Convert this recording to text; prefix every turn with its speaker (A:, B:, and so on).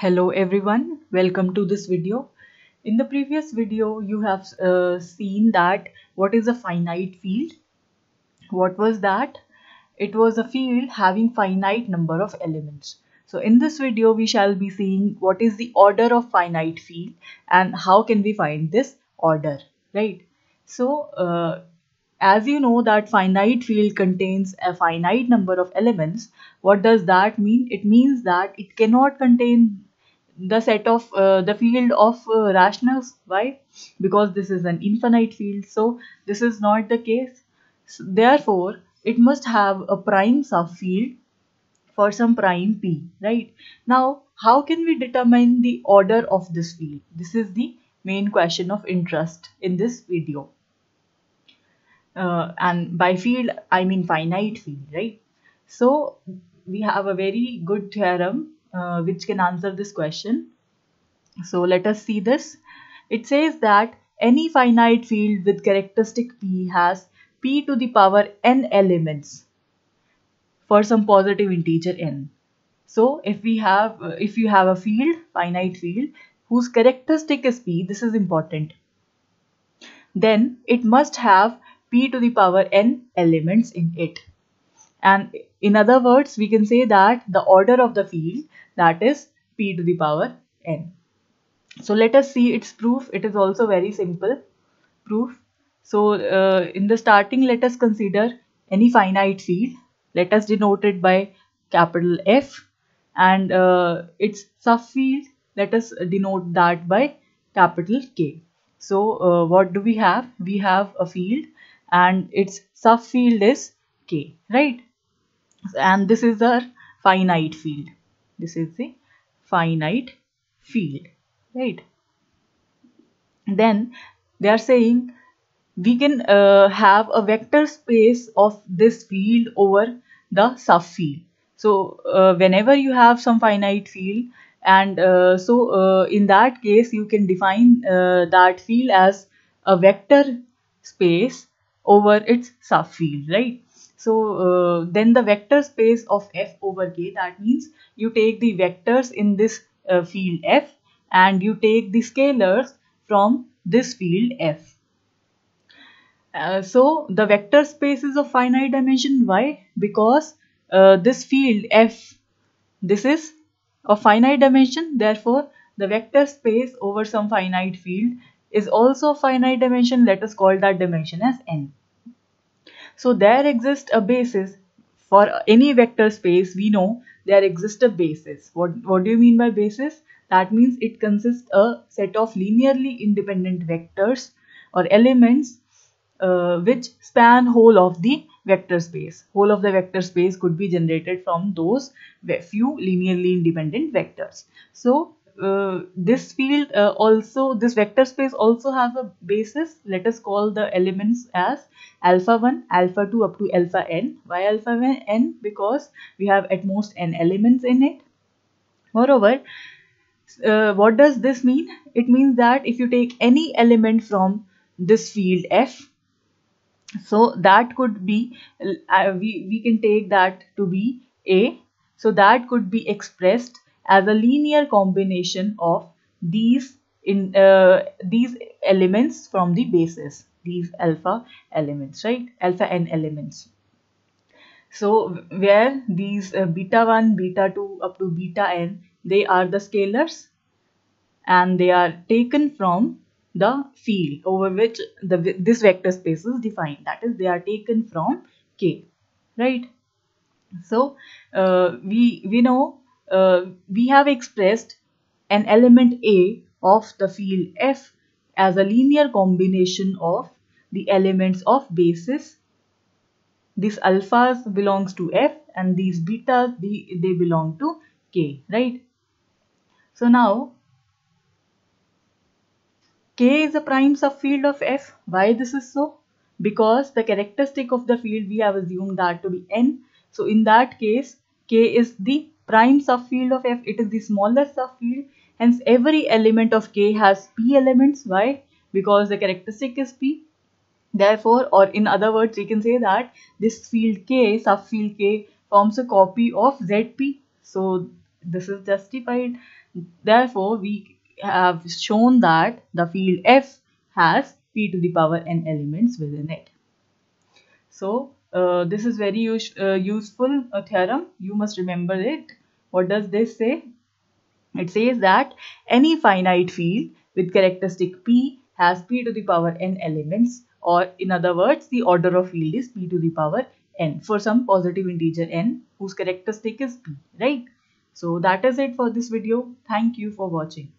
A: Hello everyone, welcome to this video. In the previous video, you have uh, seen that what is a finite field? What was that? It was a field having finite number of elements. So in this video, we shall be seeing what is the order of finite field and how can we find this order, right? So uh, as you know that finite field contains a finite number of elements what does that mean it means that it cannot contain the set of uh, the field of uh, rationals why? Because this is an infinite field. So this is not the case. So, therefore it must have a prime subfield for some prime p right? Now how can we determine the order of this field? This is the main question of interest in this video. Uh, and by field I mean finite field right? So we have a very good theorem uh, which can answer this question. So let us see this. It says that any finite field with characteristic p has p to the power n elements for some positive integer n. So if we have uh, if you have a field finite field whose characteristic is p this is important. Then it must have p to the power n elements in it. And in other words, we can say that the order of the field that is p to the power n. So let us see its proof. It is also very simple proof. So uh, in the starting, let us consider any finite field. Let us denote it by capital F and uh, its subfield, let us denote that by capital K. So uh, what do we have? We have a field and its subfield is K, right? And this is a finite field. This is the finite field, right? Then they are saying we can uh, have a vector space of this field over the subfield. So uh, whenever you have some finite field and uh, so uh, in that case you can define uh, that field as a vector space over its subfield, right? So uh, then the vector space of f over k, that means you take the vectors in this uh, field f and you take the scalars from this field f. Uh, so the vector space is of finite dimension. Why? Because uh, this field f, this is of finite dimension. Therefore, the vector space over some finite field is also finite dimension. Let us call that dimension as n. So there exists a basis for any vector space. We know there exists a basis. What, what do you mean by basis? That means it consists a set of linearly independent vectors or elements uh, which span whole of the vector space. Whole of the vector space could be generated from those few linearly independent vectors. So uh, this field uh, also this vector space also has a basis. Let us call the elements as alpha 1 alpha 2 up to alpha n. Why alpha n? Because we have at most n elements in it. Moreover uh, what does this mean? It means that if you take any element from this field f so that could be uh, we, we can take that to be a. So that could be expressed as a linear combination of these in uh, these elements from the basis these alpha elements right? Alpha n elements. So where these uh, beta 1 beta 2 up to beta n they are the scalars and they are taken from the field over which the this vector space is defined. That is they are taken from k right? So uh, we we know uh, we have expressed an element A of the field F as a linear combination of the elements of basis. These alphas belongs to F and these betas they, they belong to K, right? So now K is a prime subfield of F. Why this is so? Because the characteristic of the field we have assumed that to be n. So in that case K is the prime subfield of F, it is the smallest subfield. Hence, every element of K has P elements. Why? Because the characteristic is P. Therefore, or in other words, we can say that this field K, subfield K, forms a copy of ZP. So, this is justified. Therefore, we have shown that the field F has p to the power n elements within it. So, uh, this is very use, uh, useful uh, theorem. You must remember it. What does this say? It says that any finite field with characteristic p has p to the power n elements or in other words the order of field is p to the power n for some positive integer n whose characteristic is p right. So that is it for this video. Thank you for watching.